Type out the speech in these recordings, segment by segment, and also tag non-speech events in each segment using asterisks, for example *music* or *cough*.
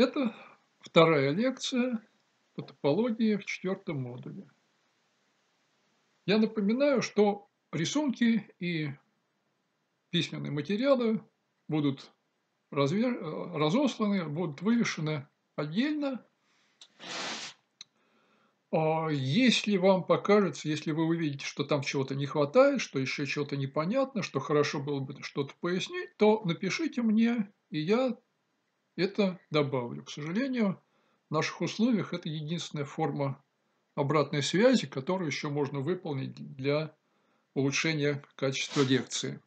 Это вторая лекция по топологии в четвертом модуле. Я напоминаю, что рисунки и письменные материалы будут разосланы, будут вывешены отдельно. А если вам покажется, если вы увидите, что там чего-то не хватает, что еще чего-то непонятно, что хорошо было бы что-то пояснить, то напишите мне, и я это добавлю. К сожалению, в наших условиях это единственная форма обратной связи, которую еще можно выполнить для улучшения качества лекции.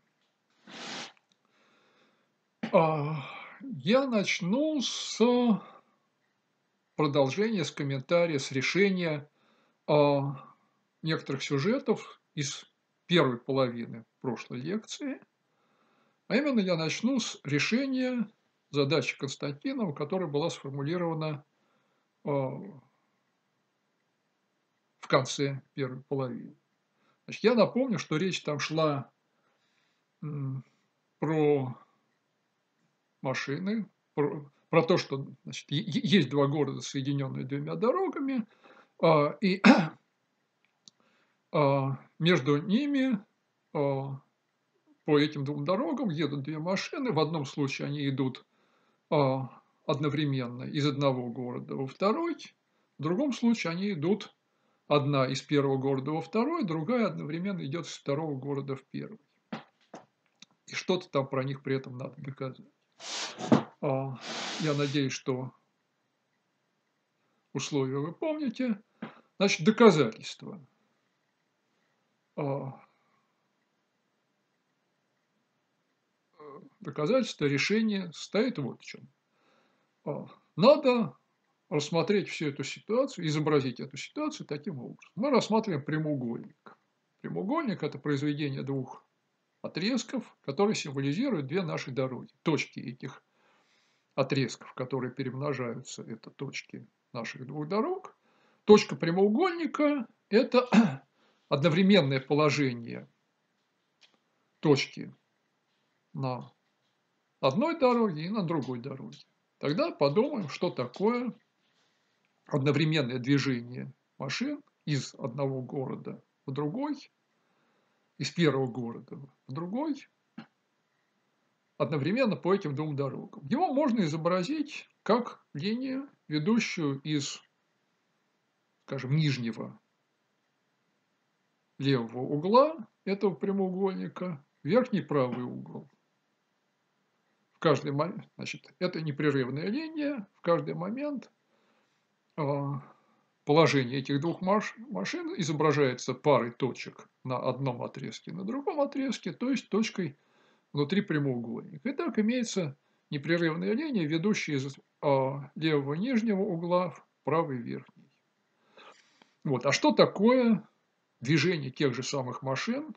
А, я начну с продолжения, с комментария, с решения некоторых сюжетов из первой половины прошлой лекции. А именно я начну с решения задачи Константинова, которая была сформулирована э, в конце первой половины. Значит, я напомню, что речь там шла про машины, про, про то, что значит, есть два города, соединенные двумя дорогами, а, и а, *clears throat* между ними по этим двум дорогам едут две машины. В одном случае они идут одновременно из одного города во второй, в другом случае они идут одна из первого города во второй, другая одновременно идет из второго города в первый. И что-то там про них при этом надо доказать. А, я надеюсь, что условия вы помните. Значит, доказательства. Доказательство решения стоит вот в чем. А, надо рассмотреть всю эту ситуацию, изобразить эту ситуацию таким образом. Мы рассматриваем прямоугольник. Прямоугольник – это произведение двух отрезков, которые символизируют две наши дороги. Точки этих отрезков, которые перемножаются, это точки наших двух дорог. Точка прямоугольника – это *clears throat* одновременное положение точки на одной дороге и на другой дороге. Тогда подумаем, что такое одновременное движение машин из одного города в другой, из первого города в другой, одновременно по этим двум дорогам. Его можно изобразить как линию, ведущую из, скажем, нижнего левого угла этого прямоугольника в верхний правый угол каждый момент, значит, это непрерывная линия, в каждый момент а, положение этих двух машин изображается парой точек на одном отрезке на другом отрезке, то есть точкой внутри прямоугольника. И так имеется непрерывная линия, ведущая из а, левого нижнего угла в правый верхний. Вот. А что такое движение тех же самых машин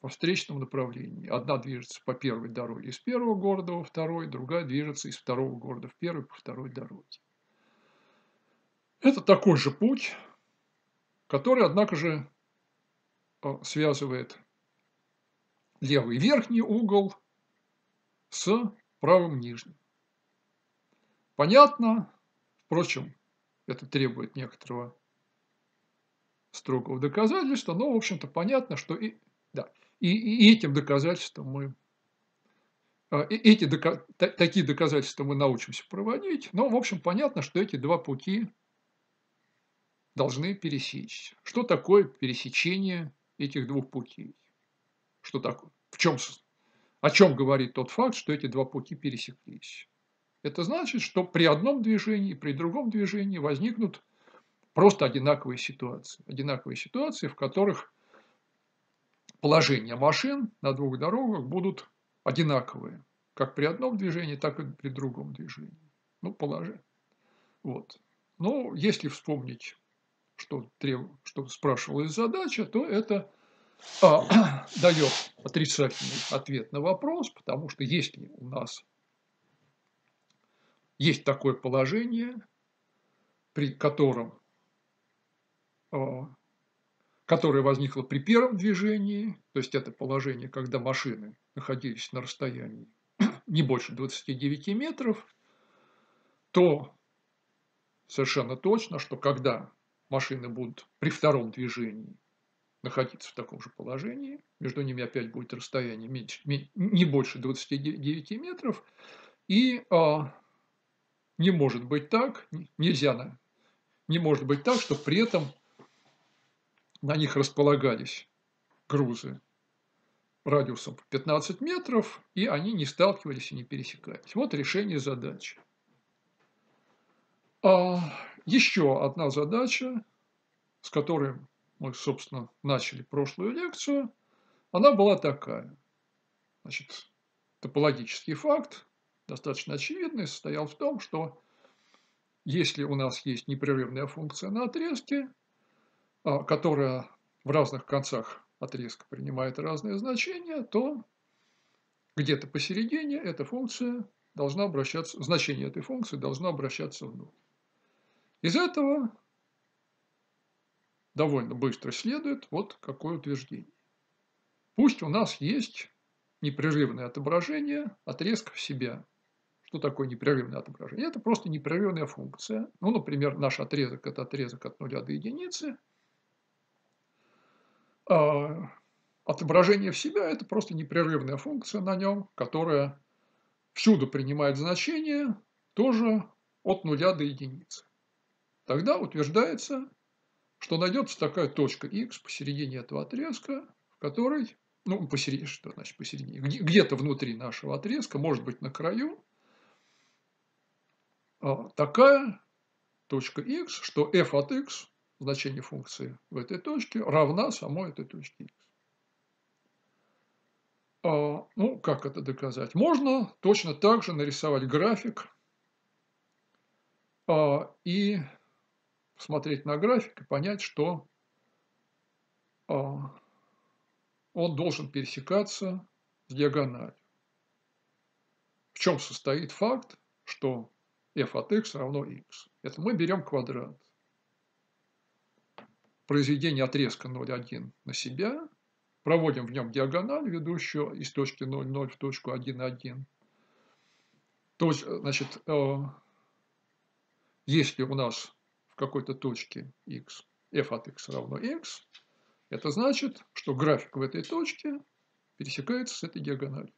по встречному направлению. Одна движется по первой дороге из первого города во второй, другая движется из второго города в первый по второй дороге. Это такой же путь, который, однако же, э, связывает левый верхний угол с правым нижним. Понятно, впрочем, это требует некоторого строгого доказательства, но, в общем-то, понятно, что и, да, и, и этим доказательством мы а, эти такие доказательства мы научимся проводить, но, в общем, понятно, что эти два пути должны пересечься. Что такое пересечение этих двух путей? Что такое? В чем, о чем говорит тот факт, что эти два пути пересеклись? Это значит, что при одном движении, при другом движении возникнут просто одинаковые ситуации. Одинаковые ситуации, в которых положения машин на двух дорогах будут одинаковые, как при одном движении, так и при другом движении. Ну, положение. Вот. Но если вспомнить, что, треб... что спрашивалась задача, то это а, *coughs* дает отрицательный ответ на вопрос, потому что если у нас есть такое положение, при котором а, которое возникло при первом движении, то есть это положение, когда машины находились на расстоянии *clears throat* не больше 29 метров, то совершенно точно, что когда машины будут при втором движении находиться в таком же положении, между ними опять будет расстояние меньше, не больше 29 метров, и а, не может быть так, нельзя, не может быть так, что при этом на них располагались грузы радиусом 15 метров, и они не сталкивались и не пересекались. Вот решение задачи. А еще одна задача, с которой мы, собственно, начали прошлую лекцию, она была такая. Значит, топологический факт, достаточно очевидный, состоял в том, что если у нас есть непрерывная функция на отрезке, которая в разных концах отрезка принимает разные значения, то где-то посередине эта функция должна обращаться, значение этой функции должно обращаться в ноль. Из этого довольно быстро следует вот какое утверждение. Пусть у нас есть непрерывное отображение отрезков себя. Что такое непрерывное отображение? Это просто непрерывная функция. Ну, например, наш отрезок – это отрезок от нуля до единицы. А отображение в себя – это просто непрерывная функция на нем, которая всюду принимает значение тоже от нуля до единицы. Тогда утверждается, что найдется такая точка x посередине этого отрезка, в которой, ну, посередине, что значит посередине, где-то внутри нашего отрезка, может быть, на краю, а, такая точка x, что f от x, значение функции в этой точке, равна самой этой точке x. А, ну, как это доказать? Можно точно так же нарисовать график а, и посмотреть на график и понять, что он должен пересекаться с диагональю. В чем состоит факт, что f от x равно x. Это мы берем квадрат. Произведение отрезка 0,1 на себя, проводим в нем диагональ, ведущую из точки 0,0 в точку 1,1. То есть, значит, э, если у нас в какой-то точке x, f от x равно x, это значит, что график в этой точке пересекается с этой диагональю.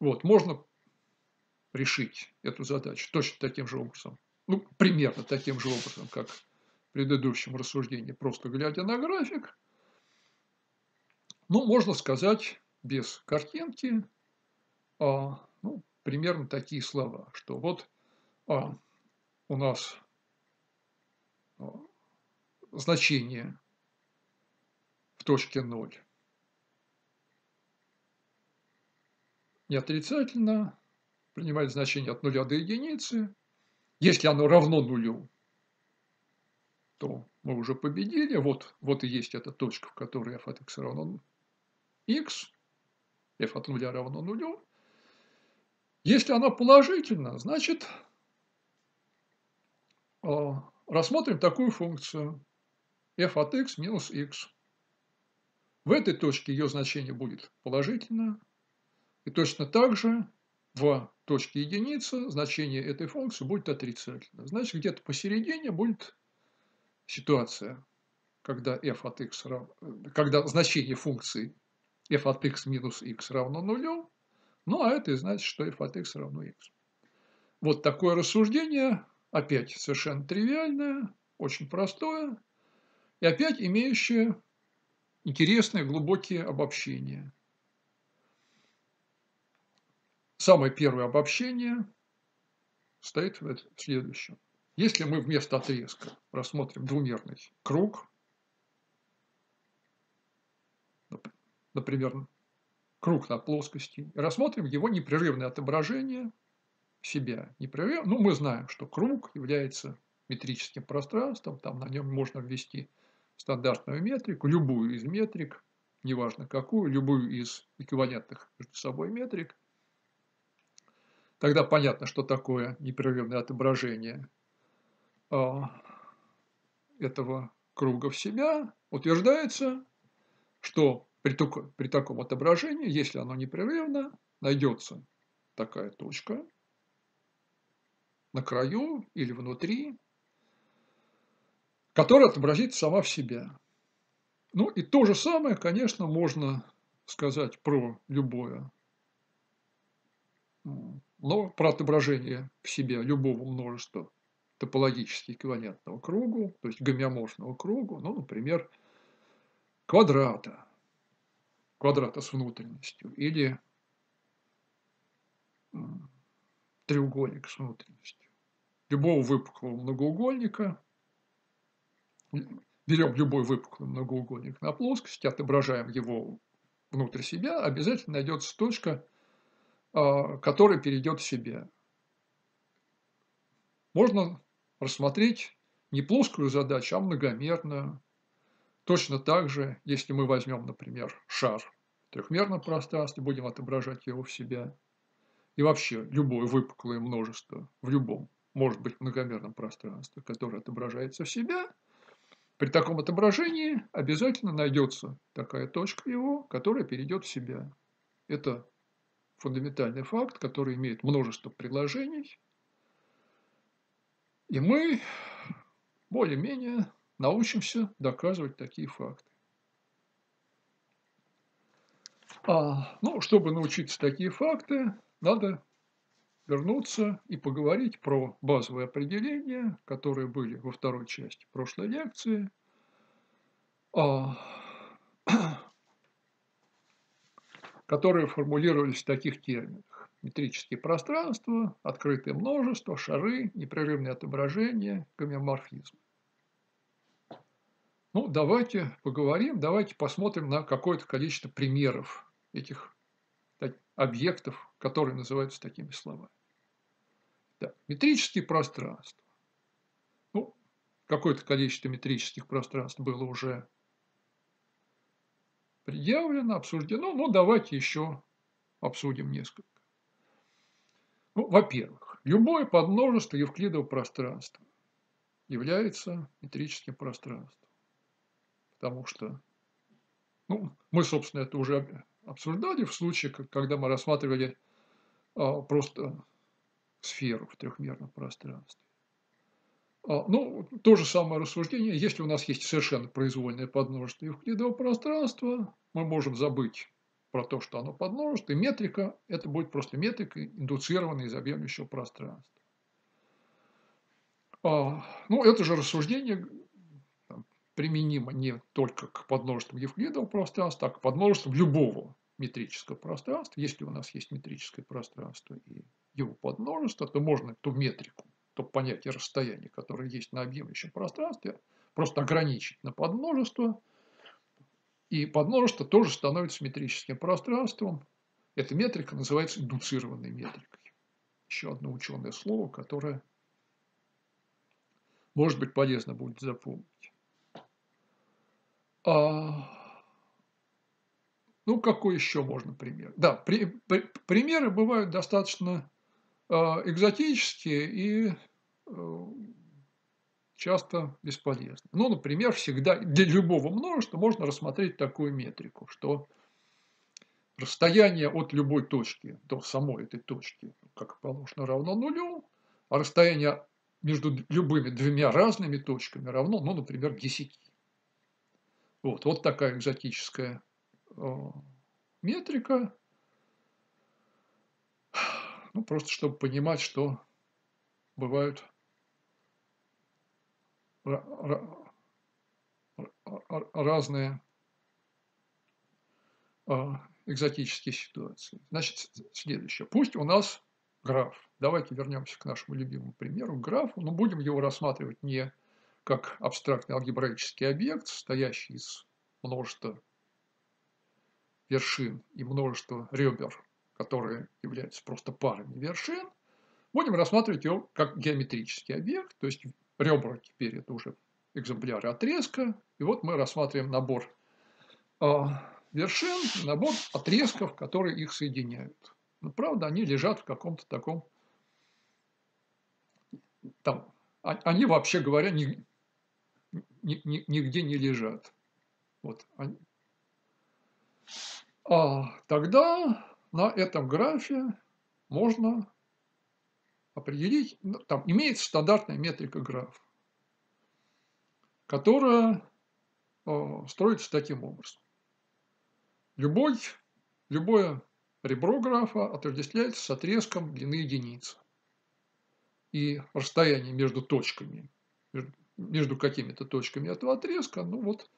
Вот, можно решить эту задачу точно таким же образом, ну, примерно таким же образом, как предыдущем рассуждении, просто глядя на график, ну, можно сказать без картинки, а, ну, примерно такие слова, что вот а, у нас а, значение в точке 0 не отрицательно, принимает значение от нуля до единицы. Если оно равно нулю, то мы уже победили. Вот, вот и есть эта точка, в которой f от x равно x, f от нуля равно нулю. Если она положительна, значит, а, рассмотрим такую функцию f от x минус x. В этой точке ее значение будет положительно. И точно так же в точке единицы значение этой функции будет отрицательно. Значит, где-то посередине будет ситуация, когда f от x рав... когда значение функции f от x минус x равно нулю, ну а это и значит, что f от x равно x. Вот такое рассуждение, опять совершенно тривиальное, очень простое, и опять имеющее интересные глубокие обобщения. Самое первое обобщение стоит в следующем. Если мы вместо отрезка рассмотрим двумерный круг, например, круг на плоскости, и рассмотрим его непрерывное отображение себя. Непрерыв... Ну, мы знаем, что круг является метрическим пространством, там на нем можно ввести стандартную метрику, любую из метрик, неважно какую, любую из эквивалентных между собой метрик – Тогда понятно, что такое непрерывное отображение этого круга в себя. Утверждается, что при, при таком отображении, если оно непрерывно, найдется такая точка, на краю или внутри, которая отобразится сама в себя. Ну и то же самое, конечно, можно сказать про любое, но про отображение в себе любого множества топологически эквивалентного кругу, то есть гомеоморфного кругу, ну, например, квадрата, квадрата с внутренностью, или треугольник с внутренностью. Любого выпуклого многоугольника, берем любой выпуклый многоугольник на плоскости, отображаем его внутрь себя, обязательно найдется точка, а, которая перейдет в себя. Можно рассмотреть не плоскую задачу, а многомерную. Точно так же, если мы возьмем, например, шар в трехмерном пространстве, будем отображать его в себя. И вообще любое выпуклое множество в любом может быть многомерном пространстве, которое отображается в себя. При таком отображении обязательно найдется такая точка его, которая перейдет в себя. Это фундаментальный факт, который имеет множество приложений – и мы более-менее научимся доказывать такие факты. А, ну, чтобы научиться такие факты, надо вернуться и поговорить про базовые определения, которые были во второй части прошлой лекции. А, которые формулировались в таких терминах метрические пространства, открытое множество, шары, непрерывное отображение, гомеоморфизм. Ну, давайте поговорим, давайте посмотрим на какое-то количество примеров этих объектов, которые называются такими словами. Так, метрические пространства. Ну, какое-то количество метрических пространств было уже предъявлено, обсуждено. Ну, давайте еще обсудим несколько. Ну, во-первых, любое подмножество евклидового пространства является метрическим пространством. Потому что, ну, мы, собственно, это уже обсуждали в случае, когда мы рассматривали а, просто сферу в трехмерном пространстве. А, ну, то же самое рассуждение, если у нас есть совершенно произвольное подмножество евклидового пространства, мы можем забыть про то, что оно подмножество, и метрика – это будет просто метрика, индуцированная из объемлющего пространства. А, ну, это же рассуждение применимо не только к подмножествам Евклидового пространства, а к подмножествам любого метрического пространства. Если у нас есть метрическое пространство и его подмножество, то можно ту метрику, то понятие расстояния, которое есть на объемлющем пространстве, просто ограничить на подмножество – и подмножество тоже становится метрическим пространством. Эта метрика называется индуцированной метрикой. Еще одно ученое слово, которое, может быть, полезно будет запомнить. А, ну, какой еще можно пример? Да, при, при, примеры бывают достаточно экзотические и а, часто бесполезны. Ну, например, всегда для любого множества можно рассмотреть такую метрику, что расстояние от любой точки до самой этой точки, как положено, равно нулю, а расстояние между любыми двумя разными точками равно, ну, например, 10. Вот, вот такая экзотическая э, метрика. Ну, просто чтобы понимать, что бывают разные а, экзотические ситуации. Значит, следующее. Пусть у нас граф. Давайте вернемся к нашему любимому примеру, графу, но будем его рассматривать не как абстрактный алгебраический объект, состоящий из множества вершин и множества ребер, которые являются просто парами вершин, будем рассматривать его как геометрический объект, то есть ребра теперь это уже экземпляры отрезка. И вот мы рассматриваем набор э, вершин, набор отрезков, которые их соединяют. Но, правда, они лежат в каком-то таком... Там, а, они, вообще говоря, ни, ни, ни, нигде не лежат. Вот они. А тогда на этом графе можно определить, ну, там имеется стандартная метрика графа, которая э, строится таким образом. Любой, любое ребро графа отождествляется с отрезком длины единицы. И расстояние между точками, между, между какими-то точками этого отрезка, ну вот,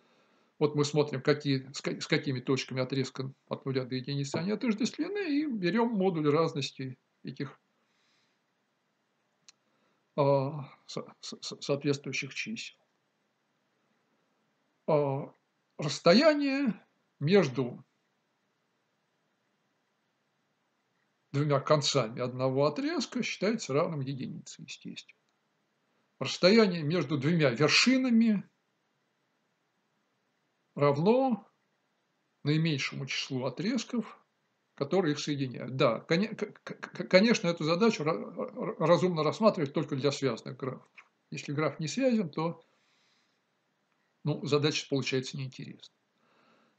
вот мы смотрим, какие, с, какими точками отрезка от нуля до единицы они отождествлены, и берем модуль разности этих а, соответствующих чисел. А, расстояние между двумя концами одного отрезка считается равным единице, естественно. Расстояние между двумя вершинами равно наименьшему числу отрезков, которые их соединяют. Да, конечно, эту задачу разумно рассматривать только для связанных графов. Если граф не связан, то ну, задача получается неинтересна.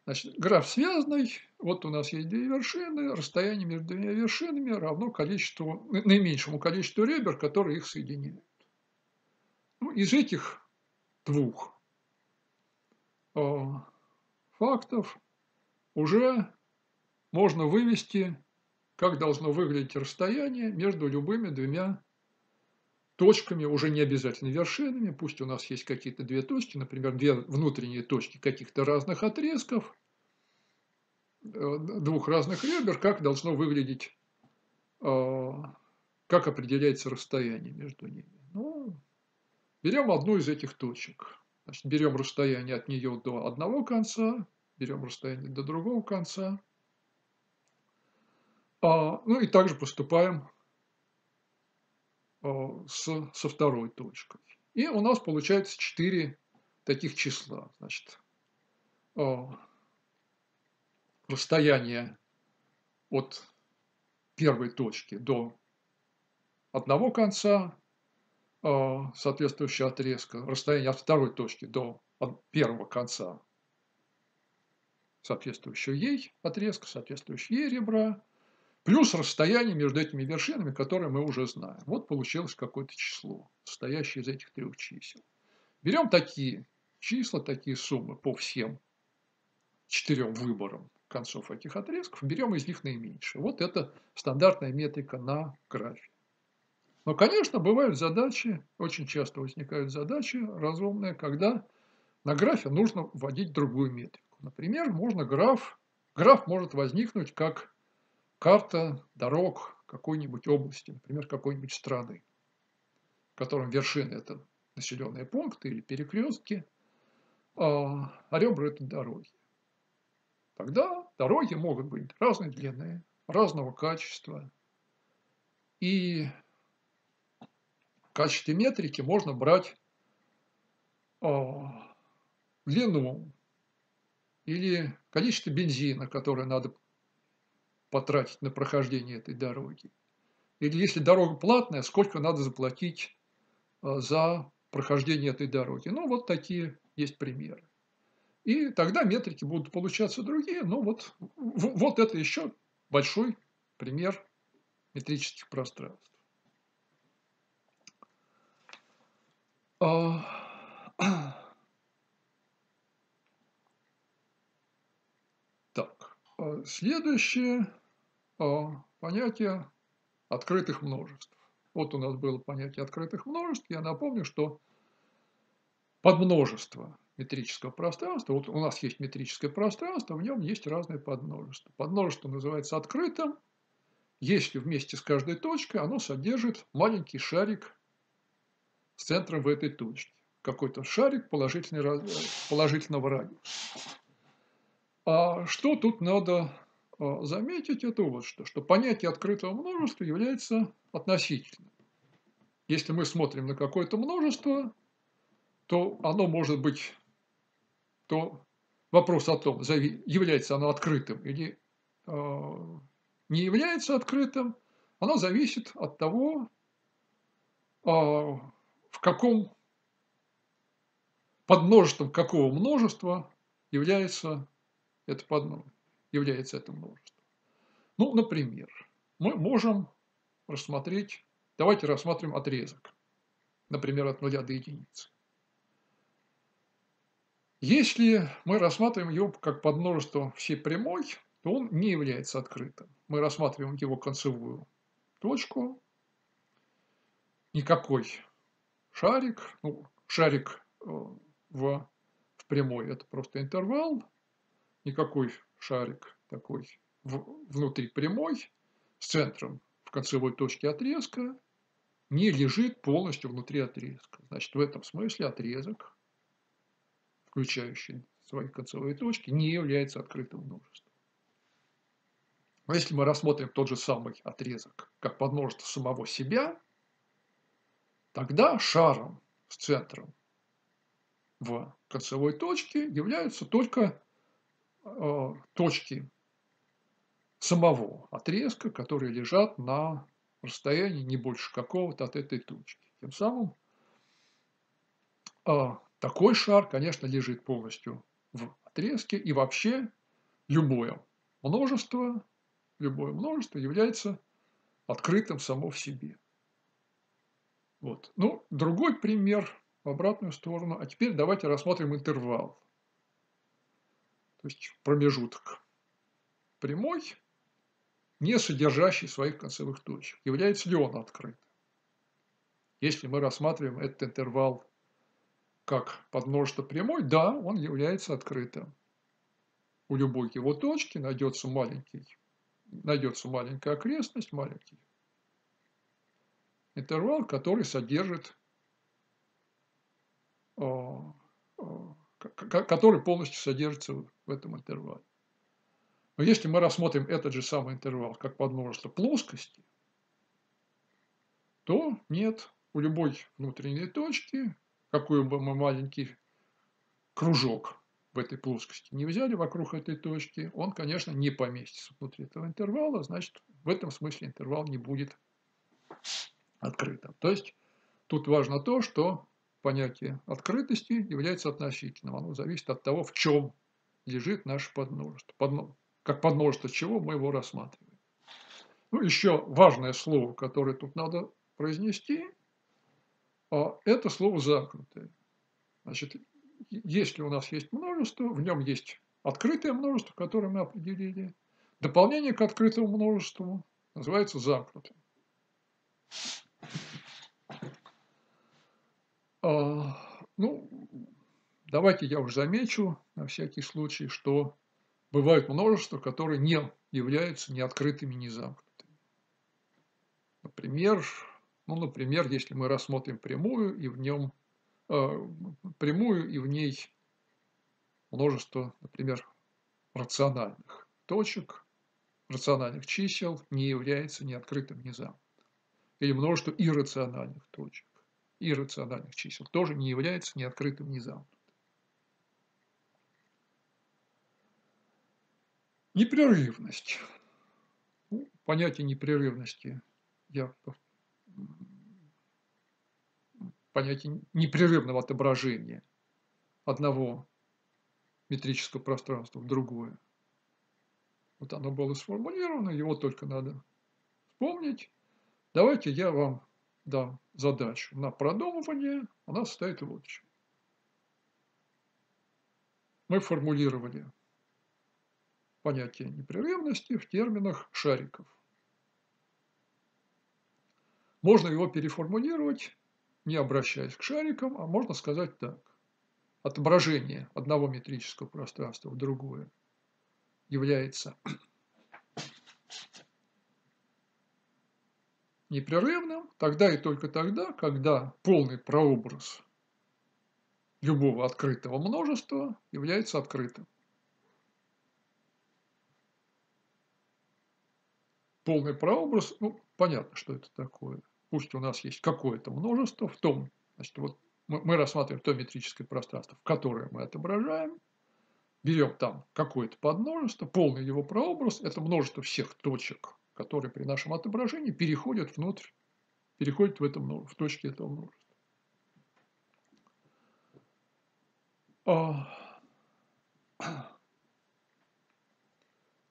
Значит, граф связанный, вот у нас есть две вершины, расстояние между двумя вершинами равно количеству, наименьшему количеству ребер, которые их соединяют. Ну, из этих двух фактов уже можно вывести, как должно выглядеть расстояние между любыми двумя точками, уже не обязательно вершинами, пусть у нас есть какие-то две точки, например, две внутренние точки каких-то разных отрезков, э, двух разных ребер, как должно выглядеть, э, как определяется расстояние между ними. Ну, берем одну из этих точек. Значит, берем расстояние от нее до одного конца, берем расстояние до другого конца. А, ну и также поступаем Э, с, со второй точкой. И у нас получается 4 таких числа. Значит, э, расстояние от первой точки до одного конца соответствующего отрезка, расстояние от второй точки до первого конца соответствующего ей отрезка, соответствующего ей ребра, Плюс расстояние между этими вершинами, которые мы уже знаем. Вот получилось какое-то число, состоящее из этих трех чисел. Берем такие числа, такие суммы по всем четырем выборам концов этих отрезков, берем из них наименьшее. Вот это стандартная метрика на графе. Но, конечно, бывают задачи, очень часто возникают задачи разумные, когда на графе нужно вводить другую метрику. Например, можно граф, граф может возникнуть как карта дорог какой-нибудь области, например, какой-нибудь страны, в котором вершины – это населенные пункты или перекрестки, а, а ребра – это дороги. Тогда дороги могут быть разной длины, разного качества. И качестве метрики можно брать а, длину или количество бензина, которое надо потратить на прохождение этой дороги. Или если дорога платная, сколько надо заплатить а, за прохождение этой дороги. Ну, вот такие есть примеры. И тогда метрики будут получаться другие. Ну, вот, вот это еще большой пример метрических пространств. А, *clears throat* так, а следующее понятие открытых множеств. Вот у нас было понятие открытых множеств. Я напомню, что подмножество метрического пространства, вот у нас есть метрическое пространство, в нем есть разные подмножества. Подмножество называется открытым, если вместе с каждой точкой оно содержит маленький шарик с центром в этой точке. Какой-то шарик положительного радиуса. А что тут надо а, заметить это вот что, что понятие открытого множества является относительным. Если мы смотрим на какое-то множество, то оно может быть, то вопрос о том, является оно открытым или э, не является открытым, оно зависит от того, э, в каком под множеством какого множества является это подмножество является это множество. Ну, например, мы можем рассмотреть давайте рассмотрим отрезок, например, от нуля до единицы. Если мы рассматриваем его как подмножество всей прямой, то он не является открытым. Мы рассматриваем его концевую точку, никакой шарик, ну, шарик э, в, в прямой это просто интервал, никакой шарик такой в, внутри прямой с центром в концевой точке отрезка не лежит полностью внутри отрезка. Значит, в этом смысле отрезок, включающий свои концевые точки, не является открытым множеством. Но если мы рассмотрим тот же самый отрезок как подмножество самого себя, тогда шаром с центром в концевой точке являются только э, точки самого отрезка, которые лежат на расстоянии не больше какого-то от этой точки. Тем самым э, такой шар, конечно, лежит полностью в отрезке, и вообще любое множество, любое множество является открытым само в себе. Вот. Ну, другой пример в обратную сторону. А теперь давайте рассмотрим интервал. То есть промежуток прямой, не содержащий своих концевых точек. Является ли он открытым? Если мы рассматриваем этот интервал как подмножество прямой, да, он является открытым. У любой его точки найдется маленький, найдется маленькая окрестность, маленький интервал, который содержит, а, а, который полностью содержится в этом интервале. Но если мы рассмотрим этот же самый интервал как подмножество плоскости, то нет, у любой внутренней точки, какой бы мы маленький кружок в этой плоскости не взяли вокруг этой точки, он, конечно, не поместится внутри этого интервала, значит, в этом смысле интервал не будет открытым. То есть тут важно то, что понятие открытости является относительным. Оно зависит от того, в чем лежит наше подмножество. Подно... Как подмножество чего мы его рассматриваем. Ну, еще важное слово, которое тут надо произнести, а это слово замкнутое. Значит, если у нас есть множество, в нем есть открытое множество, которое мы определили, дополнение к открытому множеству называется замкнутым. А, ну, давайте я уже замечу на всякий случай, что бывают множества, которые не являются ни открытыми, ни замкнутыми. Например, ну, например, если мы рассмотрим прямую и в нем э, прямую и в ней множество, например, рациональных точек, рациональных чисел не является ни открытым, ни замкнутым. Или множество иррациональных точек иррациональных чисел тоже не является ни открытым, ни замкнутым. Непрерывность. Ну, понятие непрерывности я понятие непрерывного отображения одного метрического пространства в другое. Вот оно было сформулировано, его только надо вспомнить. Давайте я вам дам задачу на продумывание, она состоит вот в чем. Мы формулировали понятие непрерывности в терминах шариков. Можно его переформулировать, не обращаясь к шарикам, а можно сказать так. Отображение одного метрического пространства в другое является непрерывным тогда и только тогда, когда полный прообраз любого открытого множества является открытым. Полный прообраз, ну, понятно, что это такое. Пусть у нас есть какое-то множество в том, значит, вот мы, мы рассматриваем то метрическое пространство, в которое мы отображаем, берем там какое-то подмножество, полный его прообраз – это множество всех точек которые при нашем отображении переходят внутрь, переходят в, этом, в точке этого множества. А,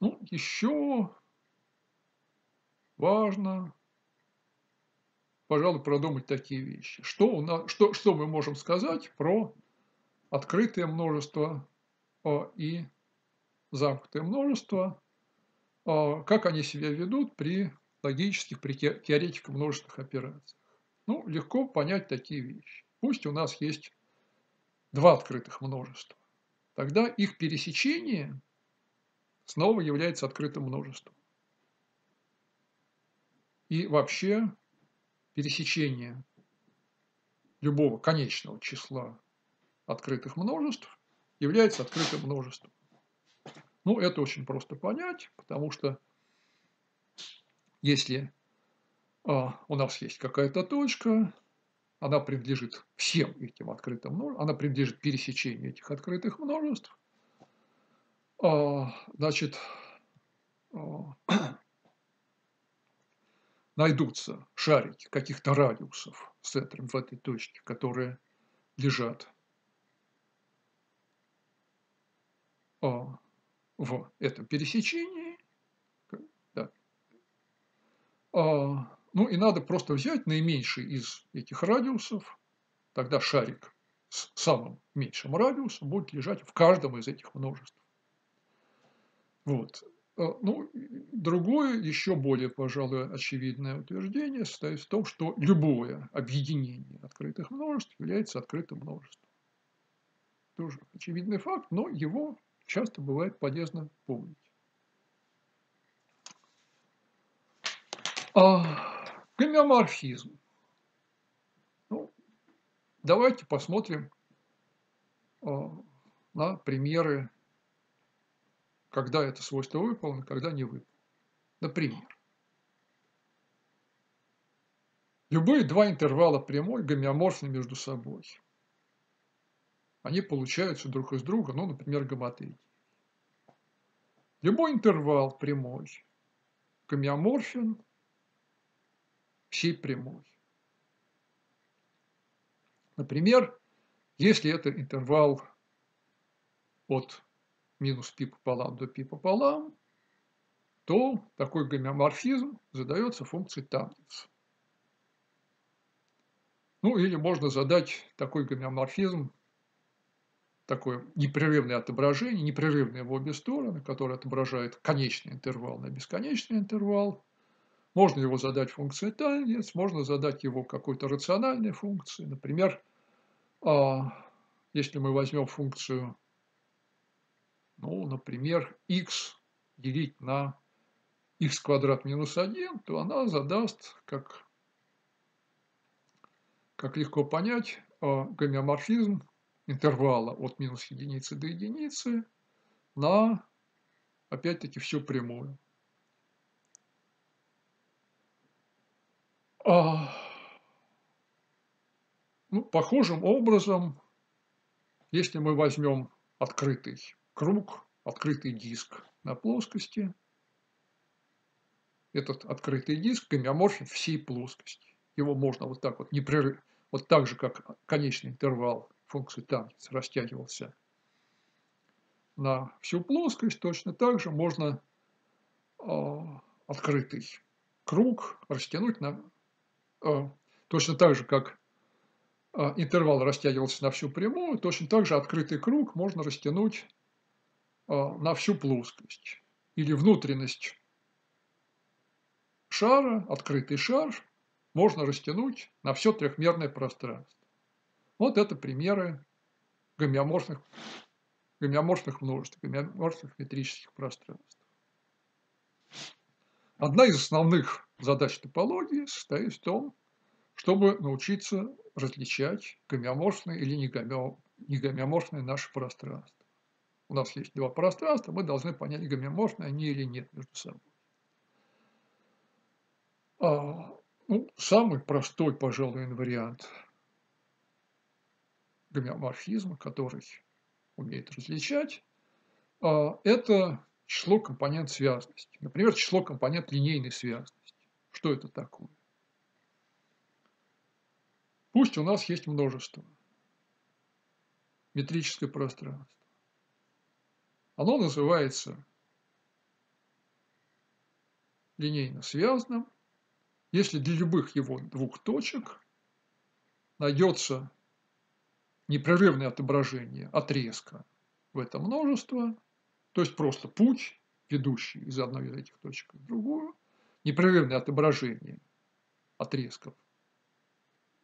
ну, еще важно пожалуй, продумать такие вещи. Что, у нас, что, что мы можем сказать про открытое множество и замкнутое множество, как они себя ведут при логических, при теоретико множественных операциях. Ну, легко понять такие вещи. Пусть у нас есть два открытых множества. Тогда их пересечение снова является открытым множеством. И вообще пересечение любого конечного числа открытых множеств является открытым множеством. Ну, это очень просто понять, потому что если а, у нас есть какая-то точка, она принадлежит всем этим открытым множествам, она принадлежит пересечению этих открытых множеств, а, значит, а, *clears throat* найдутся шарики каких-то радиусов с центром в этой точке, которые лежат а, в этом пересечении. Да. Ну и надо просто взять наименьший из этих радиусов, тогда шарик с самым меньшим радиусом будет лежать в каждом из этих множеств. Вот. А, ну, другое, еще более, пожалуй, очевидное утверждение состоит в том, что любое объединение открытых множеств является открытым множеством. Тоже очевидный факт, но его часто бывает полезно помнить. А, гомеоморфизм. Ну, давайте посмотрим а, на примеры когда это свойство выполнено, когда не выполнено. Например, любые два интервала прямой гомеоморфны между собой. Они получаются друг из друга, ну, например, гомотеки. Любой интервал прямой гомеоморфен всей прямой. Например, если это интервал от минус π пополам до π пополам, то такой гомеоморфизм задается функцией тангенса. Ну или можно задать такой гомеоморфизм, такое непрерывное отображение, непрерывное в обе стороны, которое отображает конечный интервал на бесконечный интервал. Можно его задать функцией тангенс, можно задать его какой-то рациональной функцией. Например, а, если мы возьмем функцию ну, например, x делить на x квадрат минус 1, то она задаст, как, как легко понять, а, гомеоморфизм интервала от минус единицы до единицы на, опять-таки, всю прямую. А, ну, похожим образом, если мы возьмем открытый круг, открытый диск на плоскости. Этот открытый диск гомеоморфен всей плоскости. Его можно вот так вот непрерыв, вот так же, как конечный интервал функции тангенс растягивался на всю плоскость, точно так же можно э, открытый круг растянуть на э, точно так же, как э, интервал растягивался на всю прямую, точно так же открытый круг можно растянуть а, на всю плоскость. Или внутренность шара, открытый шар, можно растянуть на все трехмерное пространство. Вот это примеры гомеоморфных, гомеоморфных множеств, гомеоморфных метрических пространств. Одна из основных задач топологии состоит в том, чтобы научиться различать гомеоморфные или негомеоморфные наши пространства у нас есть два пространства, мы должны понять, гомеоморфны они или нет между собой. А, ну, самый простой, пожалуй, вариант гомеоморфизма, который умеет различать, а, это число компонент связности. Например, число компонент линейной связности. Что это такое? Пусть у нас есть множество, метрическое пространство. Оно называется линейно связанным, если для любых его двух точек найдется непрерывное отображение отрезка в это множество, то есть просто путь, ведущий из одной из этих точек в другую, непрерывное отображение отрезков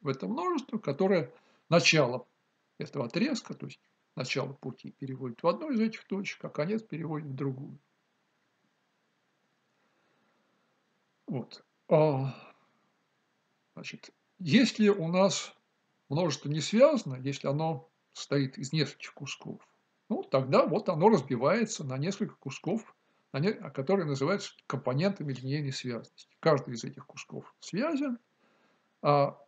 в это множество, которое начало этого отрезка, то есть начало пути переводит в одну из этих точек, а конец переводит в другую. Вот. А, значит, если у нас множество не связано, если оно состоит из нескольких кусков, ну, тогда вот оно разбивается на несколько кусков, которые называются компонентами линейной связности. Каждый из этих кусков связан, а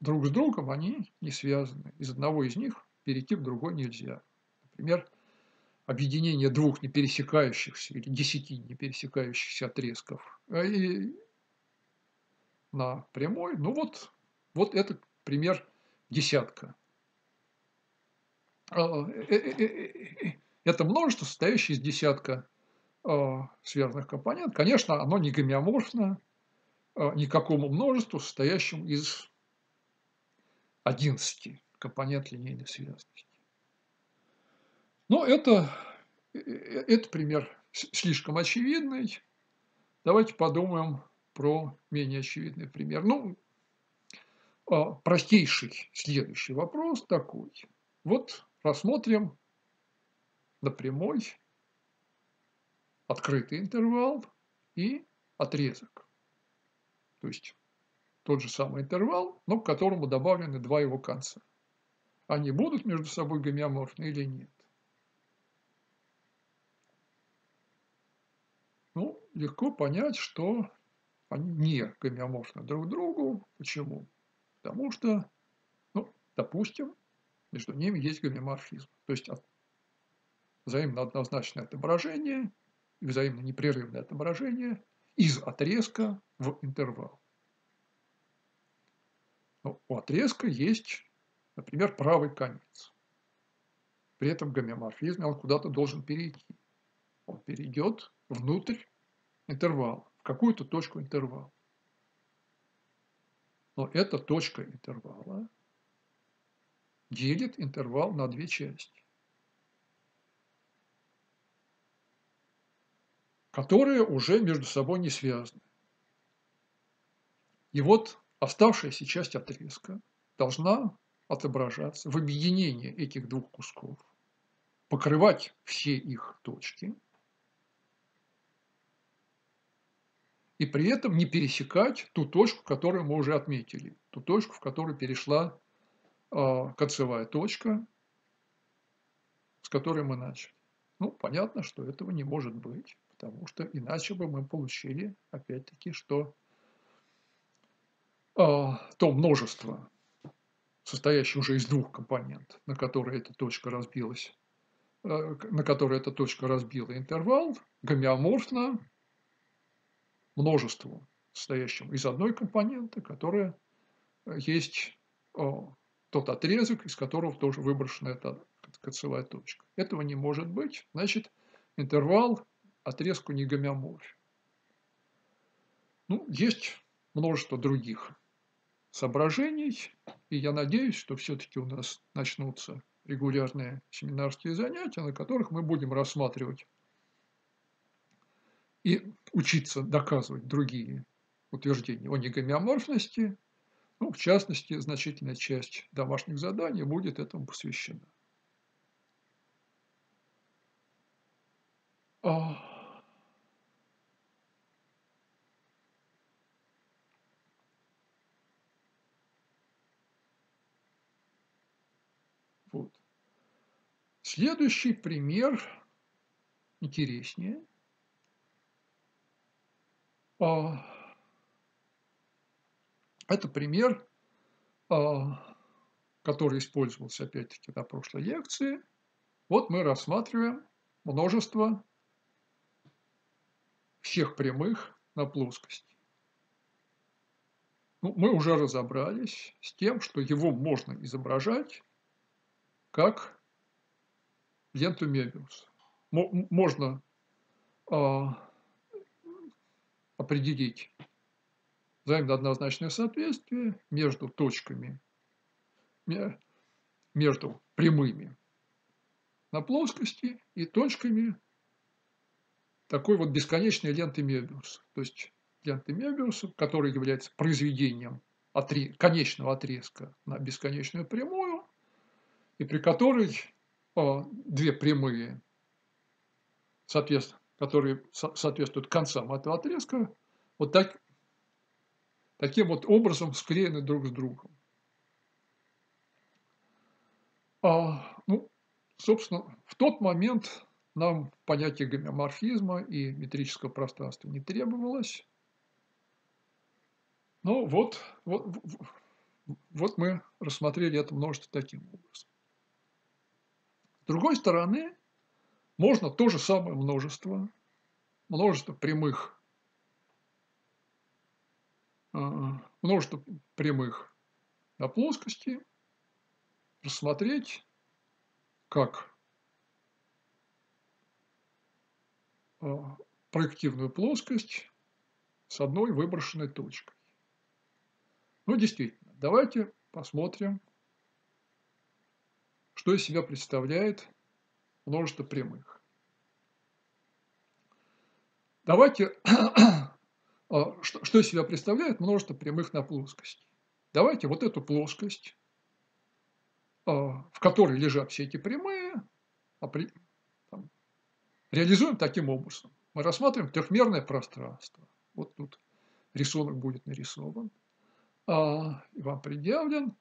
друг с другом они не связаны. Из одного из них перейти в другой нельзя. Например, объединение двух не пересекающихся или десяти не пересекающихся отрезков а и на прямой, ну вот, вот это пример десятка. А, э, э, э, это множество, состоящее из десятка а, связанных компонентов. Конечно, оно не гомеоморфно никакому множеству, состоящему из 11 компонент линейной связности. Но это, это пример слишком очевидный. Давайте подумаем про менее очевидный пример. Ну, а, простейший следующий вопрос такой. Вот рассмотрим на прямой открытый интервал и отрезок. То есть тот же самый интервал, но к которому добавлены два его конца. Они будут между собой гомеоморфны или нет? Ну, легко понять, что они не гомеоморфны друг другу. Почему? Потому что, ну, допустим, между ними есть гомеоморфизм. То есть взаимно однозначное отображение и взаимно непрерывное отображение из отрезка в интервал. Но у отрезка есть, например, правый конец. При этом гомеоморфизм он куда-то должен перейти. Он перейдет внутрь интервала, в какую-то точку интервала. Но эта точка интервала делит интервал на две части, которые уже между собой не связаны. И вот оставшаяся часть отрезка должна отображаться в объединении этих двух кусков, покрывать все их точки и при этом не пересекать ту точку, которую мы уже отметили, ту точку, в которую перешла э, концевая точка, с которой мы начали. Ну, понятно, что этого не может быть, потому что иначе бы мы получили, опять-таки, что а, то множество, состоящее уже из двух компонентов, на которые эта точка разбилась, э, на которые эта точка разбила интервал, гомеоморфно множеству, состоящему из одной компоненты, которая э, есть тот отрезок, из которого тоже выброшена эта кольцевая точка. Этого не может быть, значит, интервал отрезку не гомеоморфен. Ну, есть множество других соображений, и я надеюсь, что все-таки у нас начнутся регулярные семинарские занятия, на которых мы будем рассматривать и учиться доказывать другие утверждения о негомеоморфности. Ну, в частности, значительная часть домашних заданий будет этому посвящена. А, Следующий пример интереснее. А, это пример, а, который использовался опять-таки на прошлой лекции. Вот мы рассматриваем множество всех прямых на плоскости. Ну, мы уже разобрались с тем, что его можно изображать как ленту Мебиуса. Можно а, определить взаимно однозначное соответствие между точками, между прямыми на плоскости и точками такой вот бесконечной ленты Мебиуса. То есть ленты Мебиуса, которая является произведением отре конечного отрезка на бесконечную прямую, и при которой о, две прямые, соответственно, которые соответствуют концам этого отрезка, вот так, таким вот образом склеены друг с другом. А, ну, собственно, в тот момент нам понятие гомеоморфизма и метрического пространства не требовалось. Ну вот, вот, вот мы рассмотрели это множество таким образом. С другой стороны, можно то же самое множество, множество прямых, а, множество прямых на плоскости рассмотреть как а, проективную плоскость с одной выброшенной точкой. Ну, действительно, давайте посмотрим, что из себя представляет множество прямых. Давайте, *clears throat* а, что из себя представляет множество прямых на плоскости. Давайте вот эту плоскость, а, в которой лежат все эти прямые, реализуем таким образом. Мы рассматриваем трехмерное пространство. Вот тут рисунок будет нарисован а, и вам предъявлен.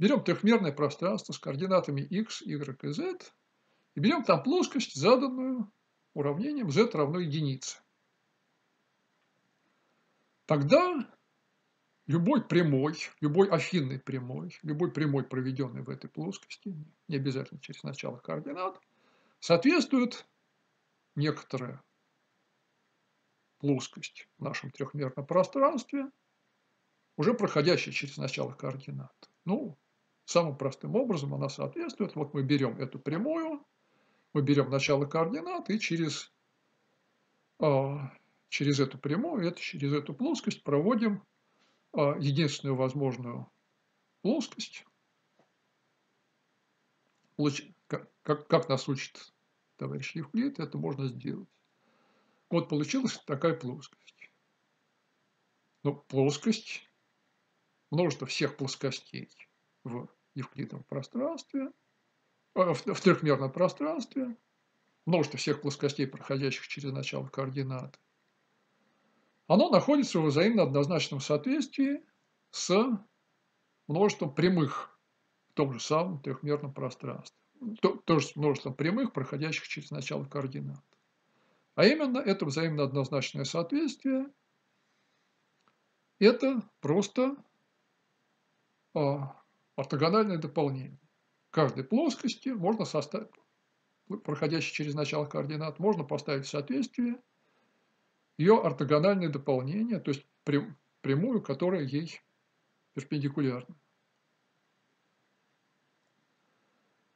Берем трехмерное пространство с координатами x, y и z и берем там плоскость, заданную уравнением z равно единице. Тогда любой прямой, любой афинный прямой, любой прямой, проведенный в этой плоскости, не обязательно через начало координат, соответствует некоторая плоскость в нашем трехмерном пространстве, уже проходящая через начало координат. Ну, самым простым образом она соответствует. Вот мы берем эту прямую, мы берем начало координат и через, э, через эту прямую, это, через эту плоскость проводим э, единственную возможную плоскость. Как, как, как нас учит товарищ Евклид, это можно сделать. Вот получилась такая плоскость. Ну, плоскость множество всех плоскостей в Евклидовом пространстве, э, в, в трехмерном пространстве, множество всех плоскостей, проходящих через начало координат, оно находится в взаимно однозначном соответствии с множеством прямых в том же самом трехмерном пространстве. То, тоже с множеством прямых, проходящих через начало координат. А именно это взаимно однозначное соответствие – это просто а, ортогональное дополнение. Каждой плоскости можно составить, проходящей через начало координат, можно поставить в соответствие ее ортогональное дополнение, то есть прямую, которая ей перпендикулярна.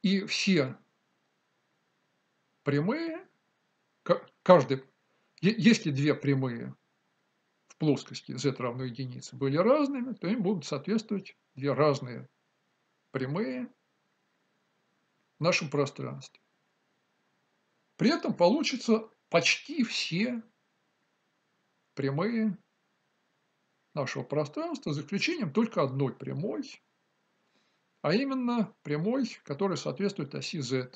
И все прямые, каждый, если две прямые в плоскости z равно единице были разными, то им будут соответствовать две разные прямые в нашем пространстве. При этом получится почти все прямые нашего пространства, за исключением только одной прямой, а именно прямой, которая соответствует оси z.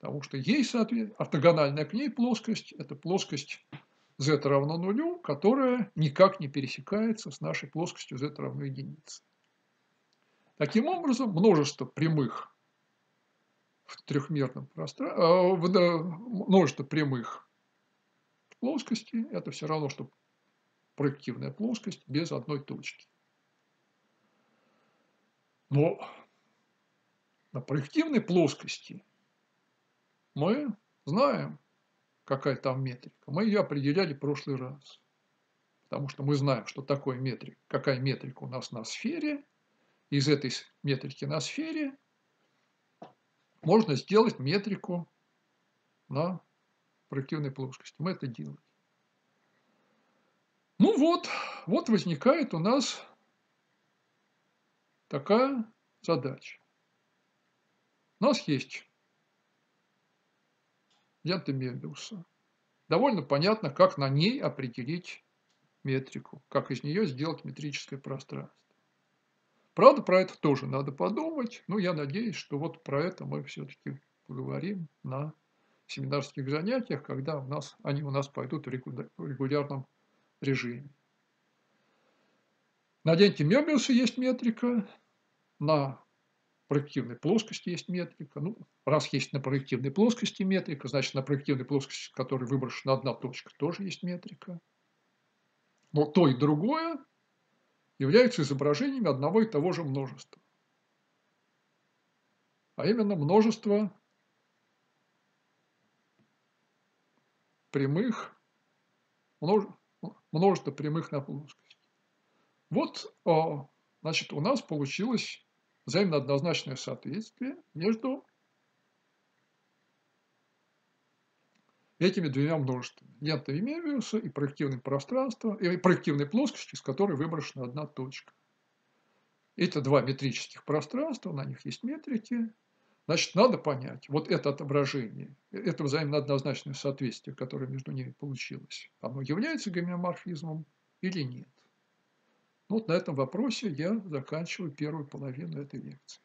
Потому что ей соответствует ортогональная к ней плоскость – это плоскость z равно нулю, которая никак не пересекается с нашей плоскостью z равно единице. Таким образом, множество прямых в трехмерном пространстве, а, множество прямых плоскости, это все равно, что проективная плоскость без одной точки. Но на проективной плоскости мы знаем, какая там метрика. Мы ее определяли в прошлый раз. Потому что мы знаем, что такое метрика, какая метрика у нас на сфере. Из этой метрики на сфере можно сделать метрику на проективной плоскости. Мы это делаем. Ну, вот, вот возникает у нас такая задача. У нас есть лента Мебиуса. Довольно понятно, как на ней определить метрику, как из нее сделать метрическое пространство. Правда, про это тоже надо подумать, но я надеюсь, что вот про это мы все-таки поговорим на семинарских занятиях, когда у нас, они у нас пойдут в регулярном режиме. На деньги Мебиуса есть метрика, на проективной плоскости есть метрика. Ну, раз есть на проективной плоскости метрика, значит, на проективной плоскости, в которой выброшена одна точка, тоже есть метрика. Но то и другое являются изображениями одного и того же множества. А именно множество прямых, множество прямых на плоскости. Вот, а, значит, у нас получилось взаимно однозначное соответствие между этими двумя множествами. Лентой Мебиуса и проективным пространством, и проективной плоскостью, с которой выброшена одна точка. Это два метрических пространства, на них есть метрики. Значит, надо понять, вот это отображение, это взаимно однозначное соответствие, которое между ними получилось, оно является гомеоморфизмом или нет. Вот на этом вопросе я заканчиваю первую половину этой лекции.